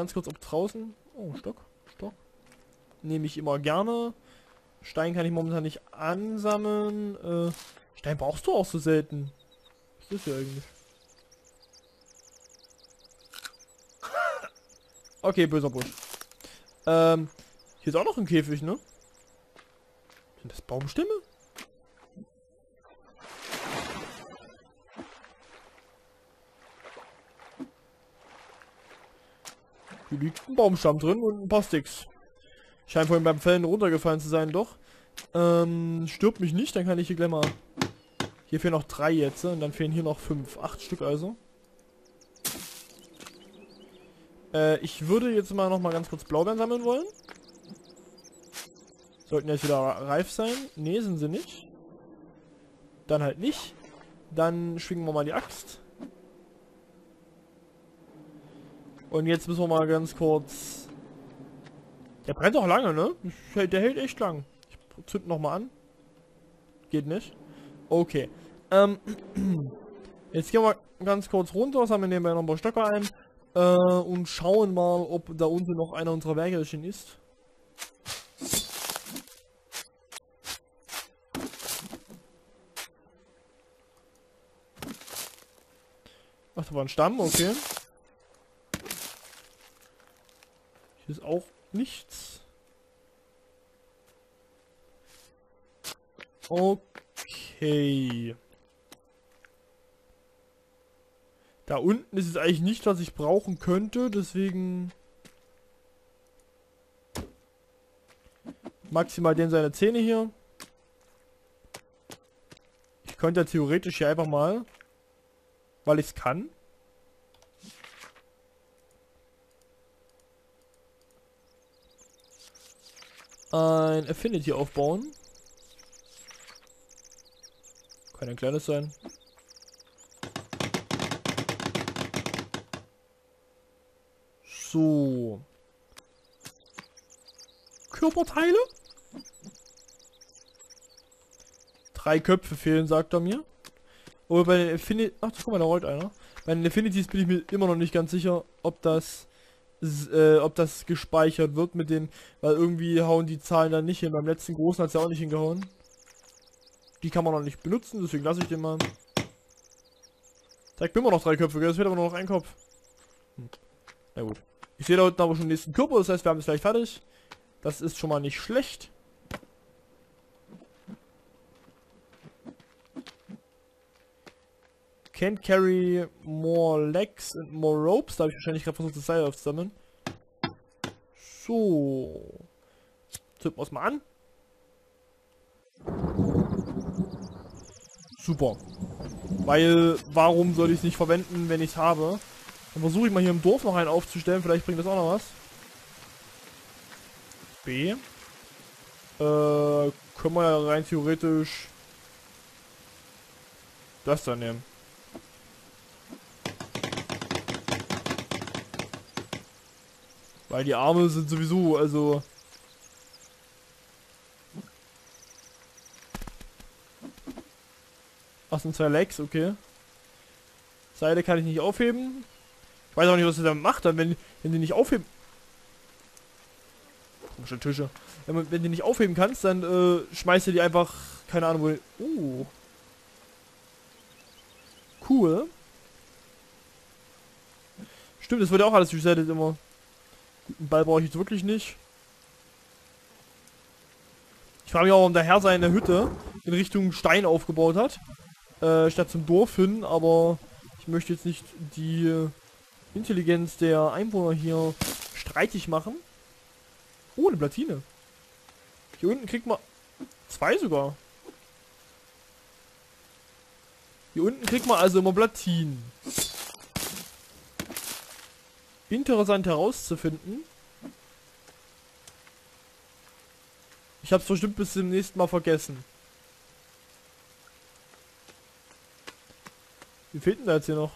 ganz kurz, ob draußen... Oh, Stock, Stock. Nehme ich immer gerne. Stein kann ich momentan nicht ansammeln. Äh, Stein brauchst du auch so selten. Was ist das hier eigentlich? Okay, böser Busch. Ähm, hier ist auch noch ein Käfig, ne? Sind das Baumstämme? Hier liegt ein Baumstamm drin und ein paar Sticks. Scheint vorhin beim Fällen runtergefallen zu sein, doch. Ähm, stirbt mich nicht, dann kann ich hier gleich mal... Hier fehlen noch drei jetzt und dann fehlen hier noch fünf. Acht Stück also. Äh, ich würde jetzt mal noch mal ganz kurz Blaubeeren sammeln wollen. Sollten jetzt wieder reif sein. Ne, sind sie nicht. Dann halt nicht. Dann schwingen wir mal die Axt. Und jetzt müssen wir mal ganz kurz... Der brennt auch lange, ne? Der hält echt lang. Ich zünd noch mal an. Geht nicht. Okay. Ähm, jetzt gehen wir ganz kurz runter, sammeln nebenbei noch ein paar Stöcker ein. Äh, und schauen mal, ob da unten noch einer unserer Werkelchen ist. Ach, da war ein Stamm, okay. Hier ist auch nichts. Okay. Da unten ist es eigentlich nicht, was ich brauchen könnte, deswegen... Maximal den seine Zähne hier. Ich könnte theoretisch hier einfach mal, weil ich es kann. Ein Affinity aufbauen. Kann ein kleines sein. So. Körperteile? Drei Köpfe fehlen, sagt er mir. Aber bei den Affinity... Ach, guck mal, da rollt einer. Bei den Affinities bin ich mir immer noch nicht ganz sicher, ob das... Äh, ob das gespeichert wird mit den... Weil irgendwie hauen die Zahlen dann nicht hin. Beim letzten großen hat es ja auch nicht hingehauen. Die kann man noch nicht benutzen, deswegen lasse ich den mal. Zeigt mir immer noch drei Köpfe, gell? Es wird aber nur noch ein Kopf. Hm. Na gut. Ich sehe da unten aber schon den nächsten Körper, das heißt, wir haben es gleich fertig. Das ist schon mal nicht schlecht. Can't carry more legs and more ropes. Da habe ich wahrscheinlich gerade versucht, das Seil aufzusammeln. So. Zünden wir es mal an. Super. Weil, warum soll ich es nicht verwenden, wenn ich es habe? Dann versuche ich mal hier im Dorf noch einen aufzustellen. Vielleicht bringt das auch noch was. B. Äh, können wir ja rein theoretisch das da nehmen. Weil die Arme sind sowieso, also... Ach, sind zwei Legs, okay. Seile kann ich nicht aufheben. Ich weiß auch nicht, was er damit macht, dann, wenn, wenn die nicht aufheben. Komische Tische. Wenn, wenn die nicht aufheben kannst, dann äh, schmeißt du die einfach, keine Ahnung, wo. Uh. Cool. Stimmt, das wird ja auch alles resettet immer. Ball brauche ich jetzt wirklich nicht. Ich frage mich auch, warum der Herr seine Hütte in Richtung Stein aufgebaut hat. Äh, statt zum Dorf hin, aber ich möchte jetzt nicht die Intelligenz der Einwohner hier streitig machen. Oh, eine Platine. Hier unten kriegt man zwei sogar. Hier unten kriegt man also immer Platinen. Interessant herauszufinden. Ich habe es bestimmt bis zum nächsten Mal vergessen. Wie fehlt denn da jetzt hier noch?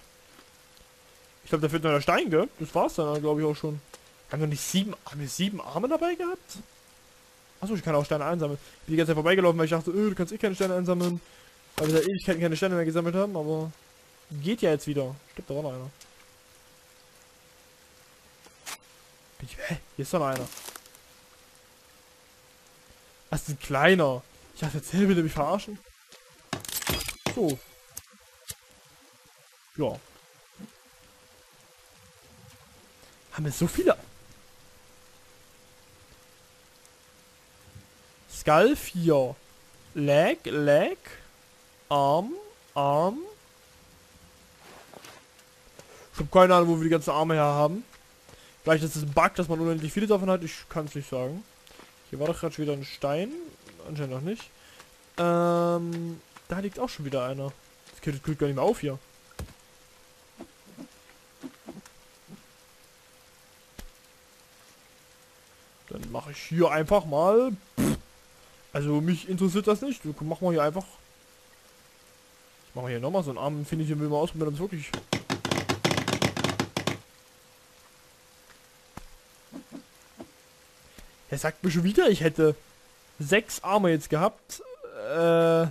Ich glaube, da fehlt noch der Stein, gell? Das war's dann, glaube ich, auch schon. Haben wir nicht sieben, haben wir sieben Arme dabei gehabt? Achso, ich kann auch Steine einsammeln. Ich bin die ganze Zeit vorbeigelaufen, weil ich dachte, öh, du kannst eh keine Steine einsammeln. Weil wir seit Ewigkeiten keine Steine mehr gesammelt haben, aber geht ja jetzt wieder. Stimmt, da war noch einer. Hä? Hier ist doch noch einer. Das ist ein kleiner. Ich dachte, jetzt will mich verarschen. So. Ja. Haben wir so viele? Skull 4. Leg, Leg. Arm, Arm. Ich habe keine Ahnung, wo wir die ganzen Arme her haben. Vielleicht ist es ein Bug, dass man unendlich viele davon hat. Ich kann es nicht sagen. Hier war doch gerade schon wieder ein Stein. Anscheinend noch nicht. Ähm, da liegt auch schon wieder einer. Das geht gar nicht mehr auf hier. Dann mache ich hier einfach mal... Also mich interessiert das nicht. Machen wir hier einfach... Ich mache hier nochmal so einen Arm Infinity will mal ausprobieren, ob es wirklich... Er sagt mir schon wieder, ich hätte sechs Arme jetzt gehabt. Äh...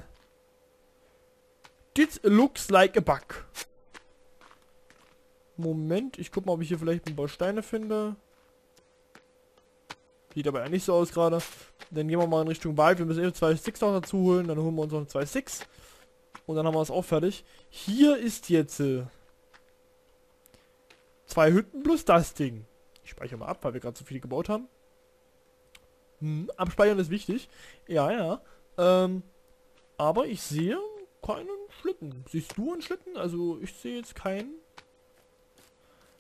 This looks like a bug. Moment, ich guck mal, ob ich hier vielleicht ein paar Steine finde. Sieht aber ja nicht so aus gerade. Dann gehen wir mal in Richtung Wald. Wir müssen eben zwei Sticks noch dazu holen. Dann holen wir uns noch zwei Sticks. Und dann haben wir es auch fertig. Hier ist jetzt äh, zwei Hütten plus das Ding. Ich speichere mal ab, weil wir gerade so viele gebaut haben. Hm, abspeichern ist wichtig. Ja, ja. Ähm, aber ich sehe keinen Schlitten. Siehst du einen Schlitten? Also ich sehe jetzt keinen.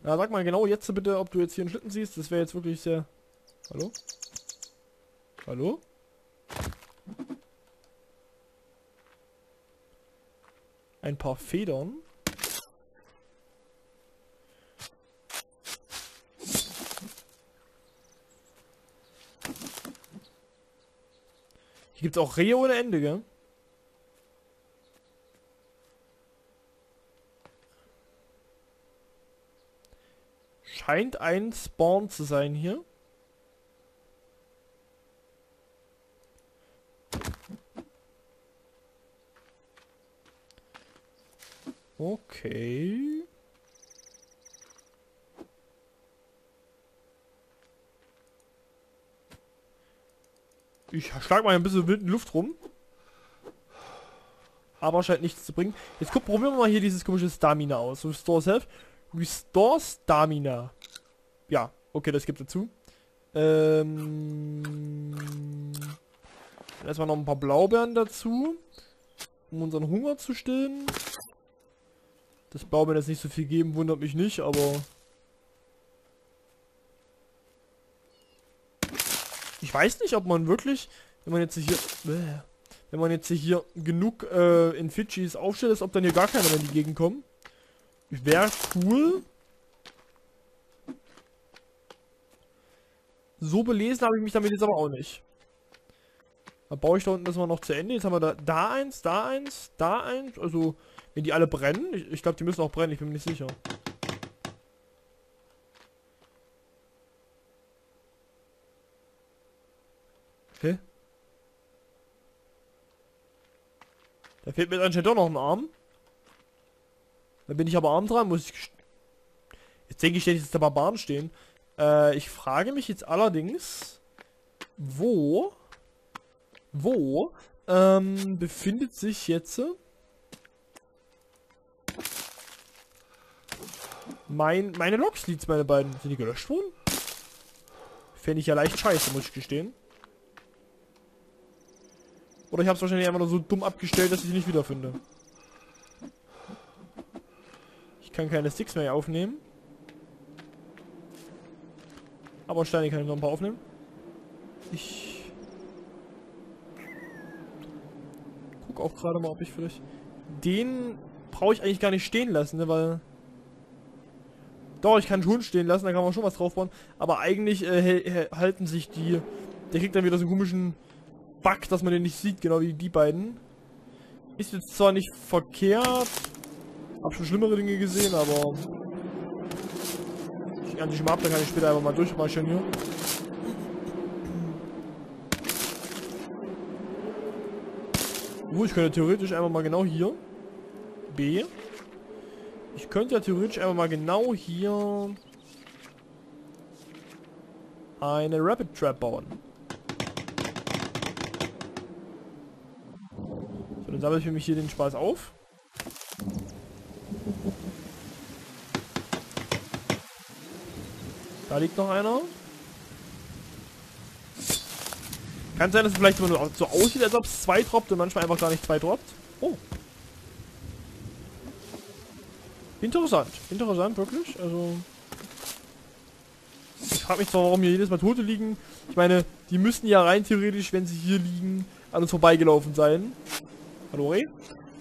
Na, sag mal genau jetzt bitte, ob du jetzt hier einen Schlitten siehst. Das wäre jetzt wirklich sehr... Hallo? Hallo? Ein paar Federn. Hier gibt es auch Rehe ohne Ende, gell? Scheint ein Spawn zu sein hier. Okay. Ich schlag mal ein bisschen wild in Luft rum. Aber scheint nichts zu bringen. Jetzt guck, probieren wir mal hier dieses komische Stamina aus. Restore Self. Restore Stamina. Ja, okay, das gibt dazu. Ähm, erstmal noch ein paar Blaubeeren dazu. Um unseren Hunger zu stillen. Das Blaubeeren jetzt nicht so viel geben, wundert mich nicht, aber... Ich weiß nicht, ob man wirklich, wenn man jetzt hier... Wenn man jetzt hier genug äh, in Fidschis aufstellt, ist, ob dann hier gar keiner mehr in die Gegend kommt. Wäre cool. So belesen habe ich mich damit jetzt aber auch nicht. Da baue ich da unten das mal noch zu Ende. Jetzt haben wir da, da eins, da eins, da eins. Also, wenn die alle brennen. Ich, ich glaube, die müssen auch brennen. Ich bin mir nicht sicher. Hä? Da fehlt mir anscheinend doch noch ein Arm. Da bin ich aber arm dran, muss ich... Jetzt denke ich, dass da Barbaren stehen. Äh, ich frage mich jetzt allerdings, wo, wo, ähm, befindet sich jetzt mein, meine Logsleads, meine beiden. Sind die gelöscht worden? Fände ich ja leicht scheiße, muss ich gestehen. Oder ich habe es wahrscheinlich einfach nur so dumm abgestellt, dass ich sie nicht wiederfinde. Ich kann keine Sticks mehr aufnehmen. Aber Steine kann ich noch ein paar aufnehmen. Ich guck auch gerade mal, ob ich vielleicht... Den brauche ich eigentlich gar nicht stehen lassen, ne, weil... Doch, ich kann schon stehen lassen, da kann man schon was draufbauen. Aber eigentlich äh, halten sich die... Der kriegt dann wieder so einen komischen Bug, dass man den nicht sieht, genau wie die beiden. Ist jetzt zwar nicht verkehrt. Hab schon schlimmere Dinge gesehen, aber... Ich kann dich mal ab, dann kann ich später einfach mal durchmarschieren hier. Uh, ich könnte theoretisch einfach mal genau hier. B. Ich könnte ja theoretisch einfach mal genau hier eine Rapid Trap bauen. Dann sammle ich für mich hier den Spaß auf. Da liegt noch einer. Kann sein, dass es vielleicht immer nur so aussieht, als ob es zwei droppt und manchmal einfach gar nicht zwei droppt. Oh. Interessant. Interessant, wirklich. Also. Ich frage mich zwar, warum hier jedes Mal Tote liegen. Ich meine, die müssten ja rein theoretisch, wenn sie hier liegen, an uns vorbeigelaufen sein. Hallo, Ray?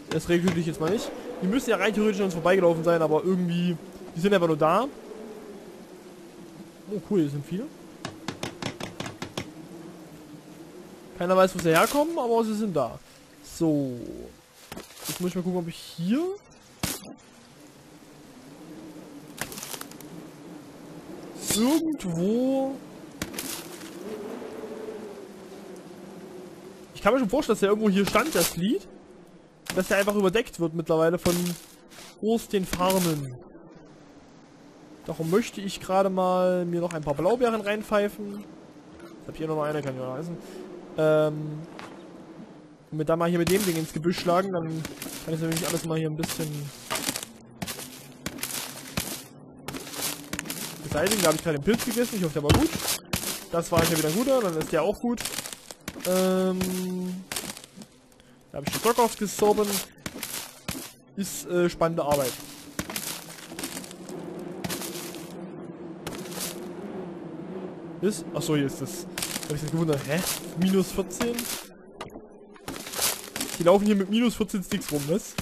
Das regelt dich jetzt mal nicht. Die müssen ja rein theoretisch an uns vorbeigelaufen sein, aber irgendwie, die sind einfach nur da. Oh, cool, hier sind viele. Keiner weiß, wo sie herkommen, aber sie sind da. So. Jetzt muss ich mal gucken, ob ich hier... Irgendwo... Ich kann mir schon vorstellen, dass der irgendwo hier stand, das Lied. Dass der einfach überdeckt wird mittlerweile von groß den Farmen. Darum möchte ich gerade mal mir noch ein paar Blaubeeren reinpfeifen. Ich habe hier noch eine, kann ich noch essen. Ähm, und mir da mal hier mit dem Ding ins Gebüsch schlagen, dann kann ich nämlich alles mal hier ein bisschen beseitigen. Da habe ich gerade den Pilz gegessen, ich hoffe, der war gut. Das war ja wieder guter, dann ist der auch gut. Ähm, da habe ich den Stock aufgesorben. Ist äh, spannende Arbeit. Ist? Achso, hier ist das. Habe ich das gewundert. Hä? Minus 14? Die laufen hier mit minus 14 Sticks rum, was?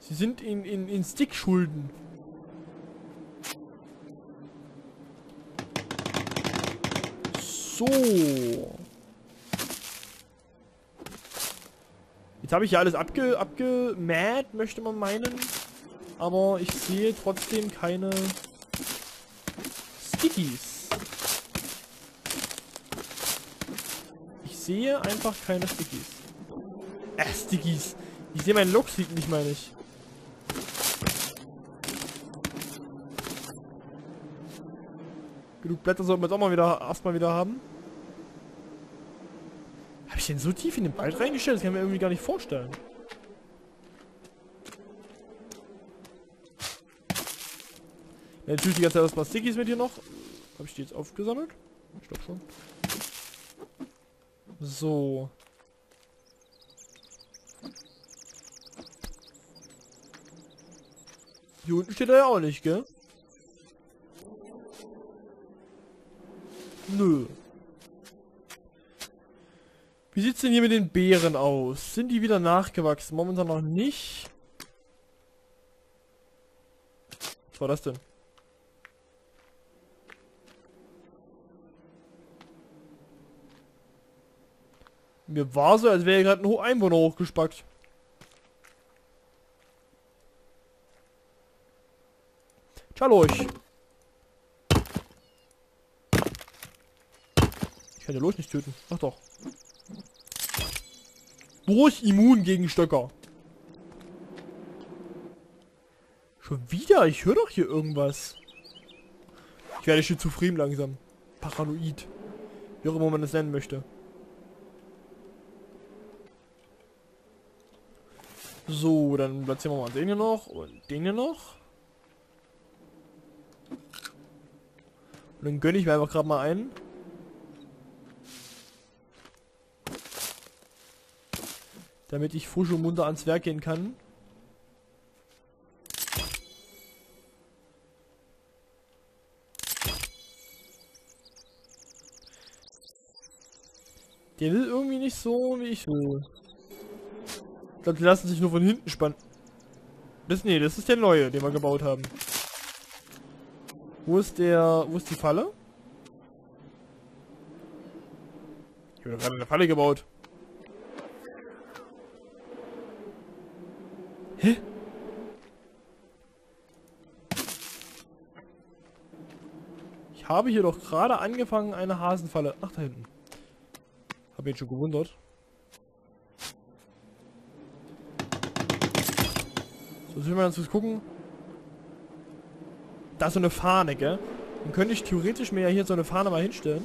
Sie sind in, in, in Stick-Schulden. So. Jetzt habe ich ja alles abge, abgemäht, möchte man meinen. Aber ich sehe trotzdem keine Stickies. Ich sehe einfach keine Stickies. Äh, Stickies. Ich sehe meinen Lockseed nicht, meine ich. Genug Blätter sollten wir jetzt auch mal wieder erstmal wieder haben. Ich den so tief in den Wald reingestellt? Das kann ich mir irgendwie gar nicht vorstellen. Natürlich die ganze Zeit das paar Stickies mit hier noch. Habe ich die jetzt aufgesammelt? Ich glaube schon. So. Hier unten steht er ja auch nicht, gell? Nö. Wie sieht's denn hier mit den Beeren aus? Sind die wieder nachgewachsen? Momentan noch nicht. Was war das denn? Mir war so, als wäre gerade ein Einwohner hochgespackt. Ciao euch. Ich kann ja los nicht töten. Ach doch. Durch immun gegen Stöcker. Schon wieder? Ich höre doch hier irgendwas. Ich werde schon zufrieden langsam. Paranoid. Wie auch immer man das nennen möchte. So, dann platzieren wir mal den hier noch und den hier noch. Und dann gönne ich mir einfach gerade mal ein. Damit ich frisch und munter ans Werk gehen kann. Der will irgendwie nicht so, wie ich will glaube, die lassen sich nur von hinten spannen. Das, nee, das ist der neue, den wir gebaut haben. Wo ist der, wo ist die Falle? Ich habe gerade eine Falle gebaut. Habe hier doch gerade angefangen, eine Hasenfalle... Ach, da hinten. Habe ich schon gewundert. So, sollen wir ganz kurz gucken. Da ist so eine Fahne, gell? Dann könnte ich theoretisch mir ja hier so eine Fahne mal hinstellen.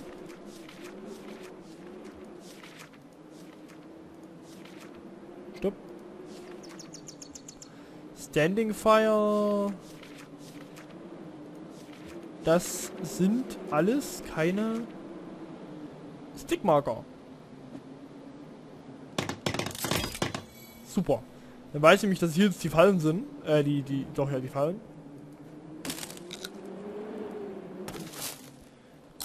Stopp. Standing Fire. Das sind alles keine Stickmarker. Super. Dann weiß ich nämlich, dass hier jetzt die Fallen sind. Äh, die, die, doch ja, die Fallen.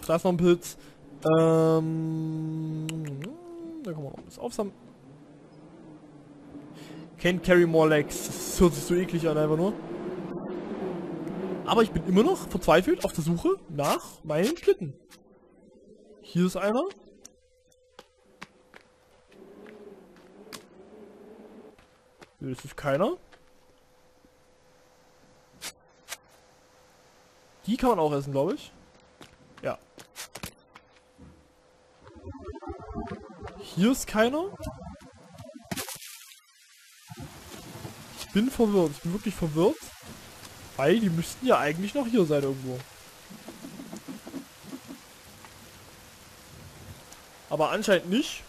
Da ist noch ein Pilz. Ähm, da kann man noch was aufsammeln. Can't carry more legs. Das hört sich so eklig an, einfach nur. Aber ich bin immer noch verzweifelt auf der Suche nach meinen Schlitten. Hier ist einer. Das ist keiner. Die kann man auch essen, glaube ich. Ja. Hier ist keiner. Ich bin verwirrt. Ich bin wirklich verwirrt. Weil die müssten ja eigentlich noch hier sein irgendwo. Aber anscheinend nicht.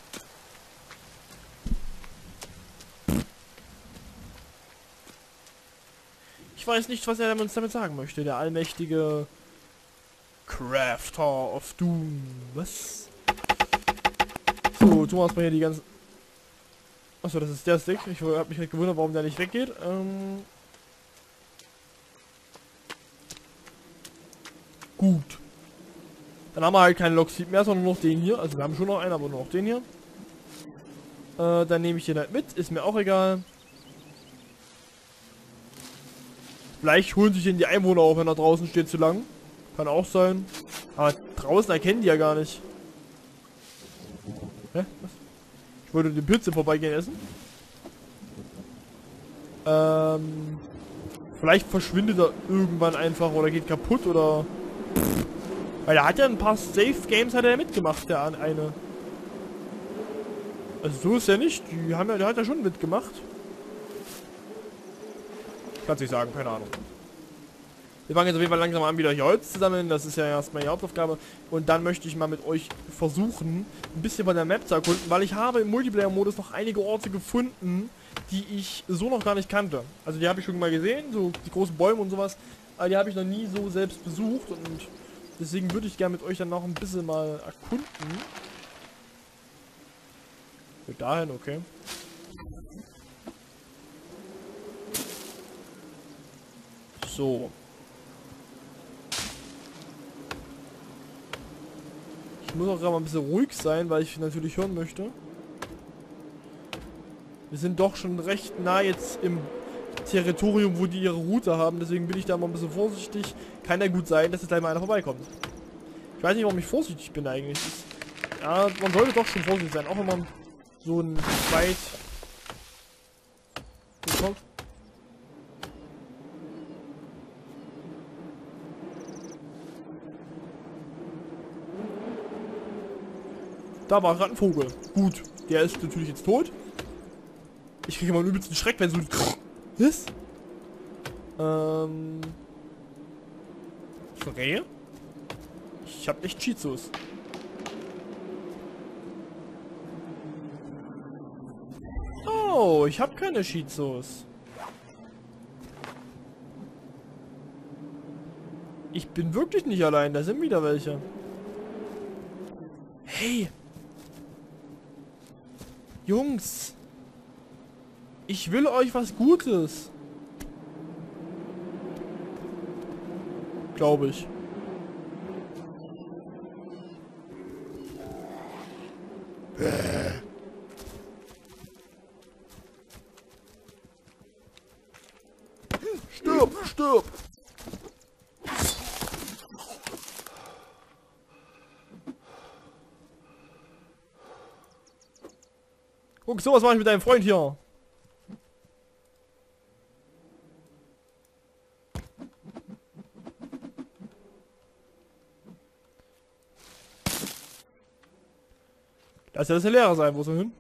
Ich weiß nicht, was er uns damit sagen möchte. Der allmächtige Crafter of Doom. Was? So, wir erstmal hier die ganzen... Achso, das ist der Stick. Ich habe mich halt gewundert, warum der nicht weggeht. Ähm Gut. Dann haben wir halt keinen Lockseed mehr, sondern noch den hier. Also wir haben schon noch einen, aber nur noch den hier. Äh, dann nehme ich den halt mit. Ist mir auch egal. Vielleicht holen sich den die Einwohner auf, wenn er draußen steht zu lang. Kann auch sein. Aber draußen erkennen die ja gar nicht. Hä? Was? Ich wollte den Pilze vorbeigehen essen. Ähm. Vielleicht verschwindet er irgendwann einfach oder geht kaputt oder... Weil er hat ja ein paar Safe Games hat er mitgemacht, der eine. Also so ist er nicht. Die haben ja, der hat ja schon mitgemacht. Kann sich sagen, keine Ahnung. Wir fangen jetzt auf jeden Fall langsam an, wieder hier Holz zu sammeln. Das ist ja erstmal die Hauptaufgabe. Und dann möchte ich mal mit euch versuchen, ein bisschen von der Map zu erkunden, weil ich habe im Multiplayer-Modus noch einige Orte gefunden, die ich so noch gar nicht kannte. Also die habe ich schon mal gesehen, so die großen Bäume und sowas. Aber die habe ich noch nie so selbst besucht und deswegen würde ich gerne mit euch dann noch ein bisschen mal erkunden. Dahin, okay. So. Ich muss auch gerade mal ein bisschen ruhig sein, weil ich natürlich hören möchte. Wir sind doch schon recht nah jetzt im Territorium, wo die ihre Route haben. Deswegen bin ich da mal ein bisschen vorsichtig. Kann ja gut sein, dass jetzt gleich mal einer vorbeikommt. Ich weiß nicht, warum ich vorsichtig bin eigentlich. Ja, man sollte doch schon vorsichtig sein. Auch wenn man so ein weit bekommt. Da war gerade ein Vogel. Gut, der ist natürlich jetzt tot. Ich kriege immer einen übelsten Schreck, wenn so... Was? Ähm... Rehe? Ich hab echt Cheetos. Oh, ich habe keine Cheetos. Ich bin wirklich nicht allein, da sind wieder welche. Hey, Jungs. Ich will euch was Gutes. Glaube ich. Stirb, stirb. Guck, sowas mache ich mit deinem Freund hier. Also das ist der Lehrer sein, wo ist er hin?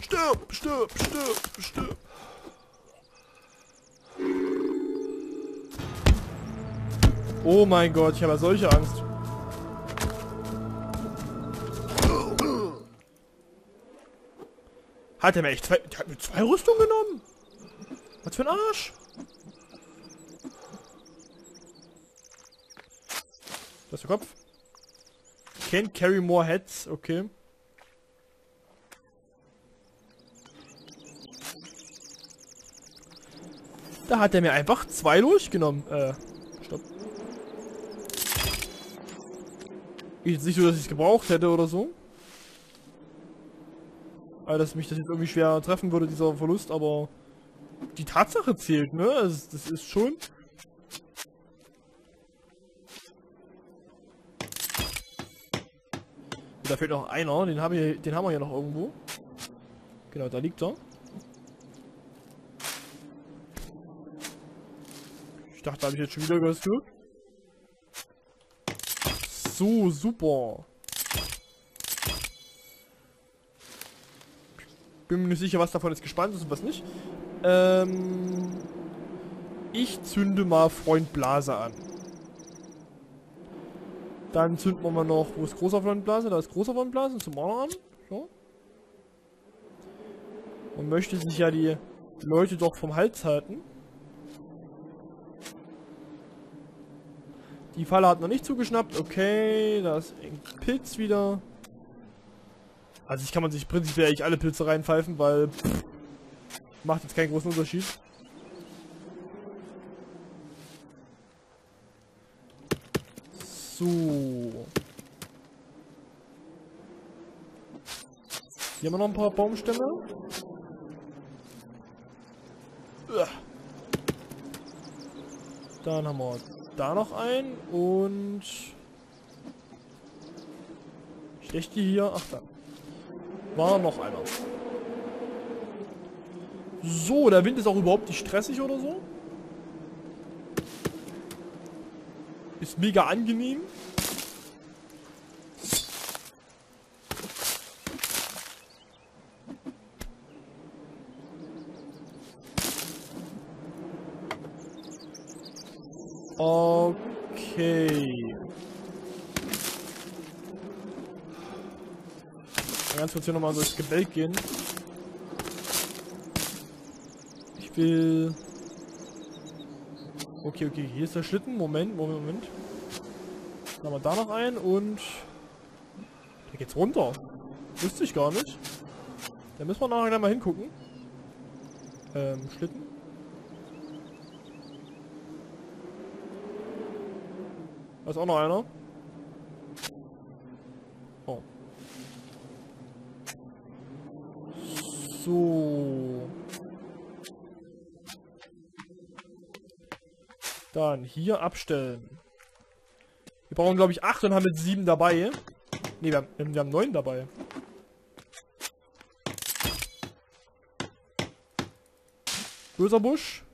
Stirb, stirb, stirb, stirb. Oh mein Gott, ich habe solche Angst. Hat er mir echt zwei, der hat mir zwei Rüstungen genommen? Was für ein Arsch? Das ist der Kopf. Can't carry more heads, okay. Da hat er mir einfach zwei durchgenommen. Äh, stopp. Ist jetzt nicht so, dass ich es gebraucht hätte oder so. Also, dass mich das jetzt irgendwie schwer treffen würde, dieser Verlust, aber die Tatsache zählt, ne? Also, das ist schon fehlt noch einer. Den haben, wir, den haben wir hier noch irgendwo. Genau, da liegt er. Ich dachte, da habe ich jetzt schon wieder was. So, super. Bin mir nicht sicher, was davon jetzt gespannt ist und was nicht. Ähm, ich zünde mal Freund Blase an. Dann zünden wir mal noch, wo ist großer Frontblase? Da ist großer Frontblase, zum an. So. Man möchte sich ja die Leute doch vom Hals halten. Die Falle hat noch nicht zugeschnappt. Okay, da ist ein Pilz wieder. Also ich kann man sich prinzipiell eigentlich alle Pilze reinpfeifen, weil pff, macht jetzt keinen großen Unterschied. So. Hier haben wir noch ein paar Baumstämme. Dann haben wir da noch einen und... Schlecht die hier. Ach, da. War noch einer. So, der Wind ist auch überhaupt nicht stressig oder so. Ist mega angenehm. Okay. Ganz kurz hier nochmal durchs Gebälk gehen. Ich will... Okay, okay, hier ist der Schlitten. Moment, Moment, Moment. Dann haben wir da noch einen und... Der geht's runter. Wusste ich gar nicht. Da müssen wir nachher mal hingucken. Ähm, Schlitten. Da ist auch noch einer. Oh. So. Dann hier abstellen. Wir brauchen, glaube ich, 8 und haben jetzt 7 dabei. Ne, wir haben, wir haben 9 dabei. Böser Busch.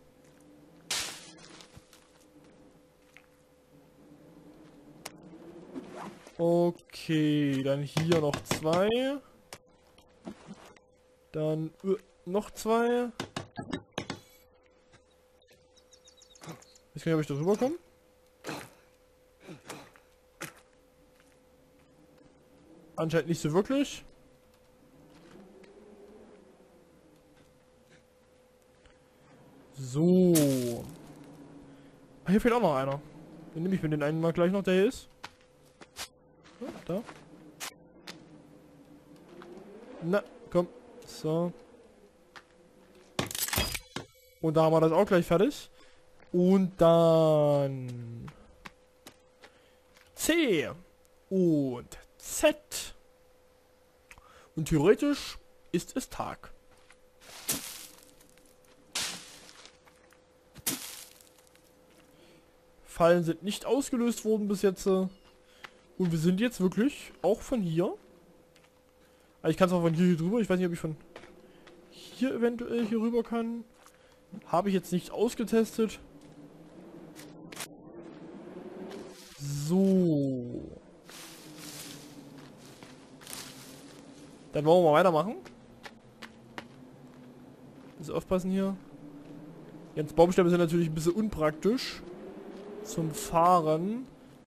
Okay, dann hier noch zwei. Dann uh, noch zwei. Ich weiß nicht, ob ich da rüberkomme. Anscheinend nicht so wirklich. So. Ah, hier fehlt auch noch einer. Dann nehme ich mir den einen mal gleich noch, der hier ist. Ja, da. Na, komm. So. Und da haben wir das auch gleich fertig. Und dann... C. Und Z. Und theoretisch ist es Tag. Fallen sind nicht ausgelöst worden bis jetzt. Und wir sind jetzt wirklich auch von hier. Also ich kann es auch von hier, hier drüber. Ich weiß nicht, ob ich von hier eventuell hier rüber kann. Habe ich jetzt nicht ausgetestet. So. Dann wollen wir mal weitermachen. Bisschen aufpassen hier. Jetzt Baumstämme sind natürlich ein bisschen unpraktisch. zum Fahren.